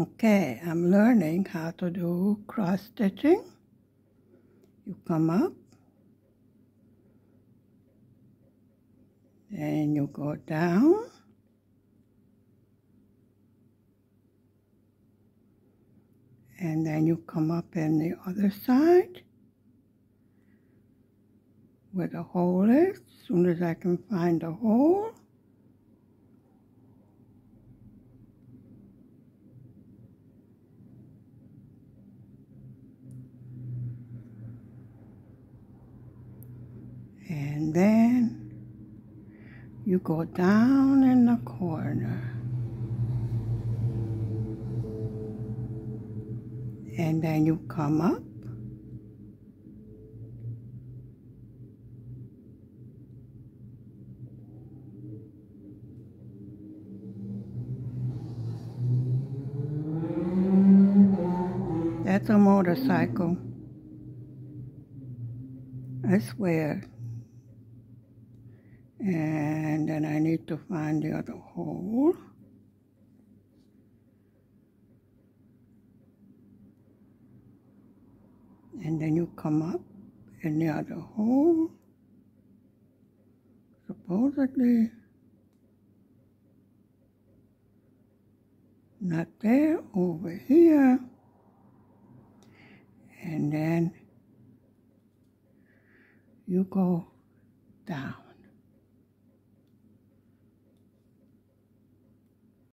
Okay, I'm learning how to do cross stitching. You come up and you go down and then you come up in the other side where the hole is. As soon as I can find the hole, and then you go down in the corner and then you come up That's a motorcycle. I swear. And then I need to find the other hole. And then you come up in the other hole. Supposedly not there, over here. And then you go down.